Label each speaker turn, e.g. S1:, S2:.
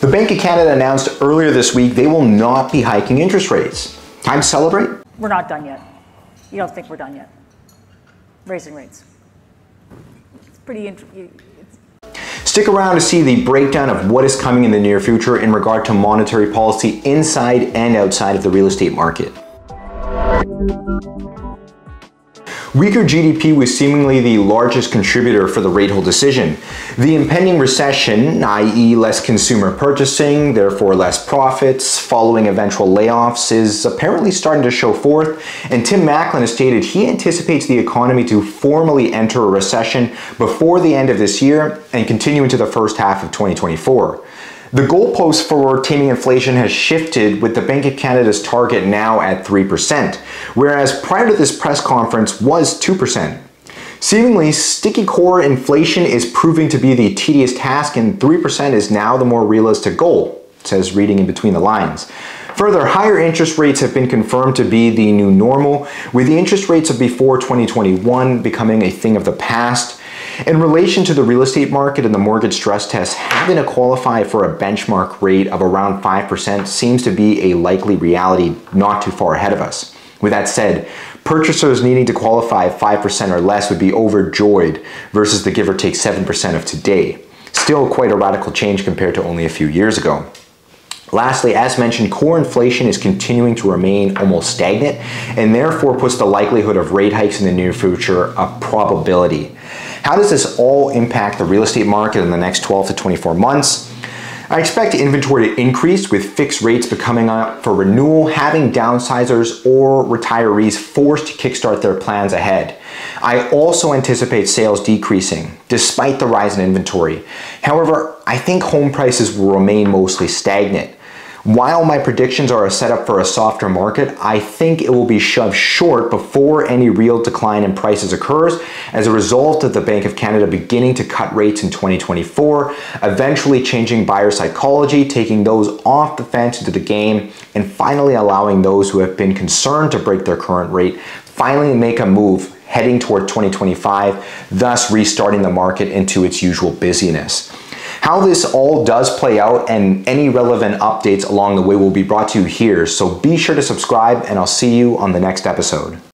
S1: The Bank of Canada announced earlier this week they will not be hiking interest rates. Time to celebrate?
S2: We're not done yet. You don't think we're done yet? Raising rates. It's pretty interesting.
S1: Stick around to see the breakdown of what is coming in the near future in regard to monetary policy inside and outside of the real estate market. Weaker GDP was seemingly the largest contributor for the rate hold decision. The impending recession, i.e. less consumer purchasing, therefore less profits, following eventual layoffs, is apparently starting to show forth, and Tiff Macklem has stated he anticipates the economy to formally enter a recession before the end of this year and continue into the first half of 2024. The goalpost for taming inflation has shifted with the Bank of Canada's target now at 3%, whereas prior to this press conference was 2%. Seemingly, sticky core inflation is proving to be the tedious task and 3% is now the more realistic goal, says reading in between the lines. Further, higher interest rates have been confirmed to be the new normal, with the interest rates of before 2021 becoming a thing of the past. In relation to the real estate market and the mortgage stress test, having to qualify for a benchmark rate of around 5% seems to be a likely reality not too far ahead of us. With that said, purchasers needing to qualify 5% or less would be overjoyed versus the give or take 7% of today. Still quite a radical change compared to only a few years ago. Lastly, as mentioned, core inflation is continuing to remain almost stagnant and therefore puts the likelihood of rate hikes in the near future a probability. How does this all impact the real estate market in the next 12 to 24 months? I expect inventory to increase with fixed rates becoming up for renewal, having downsizers or retirees forced to kickstart their plans ahead. I also anticipate sales decreasing despite the rise in inventory. However, I think home prices will remain mostly stagnant. While my predictions are a setup for a softer market, I think it will be shoved short before any real decline in prices occurs as a result of the Bank of Canada beginning to cut rates in 2024, eventually changing buyer psychology, taking those off the fence into the game, and finally allowing those who have been concerned to break their current rate finally make a move heading toward 2025, thus restarting the market into its usual busyness. How this all does play out and any relevant updates along the way will be brought to you here, so be sure to subscribe and I'll see you on the next episode.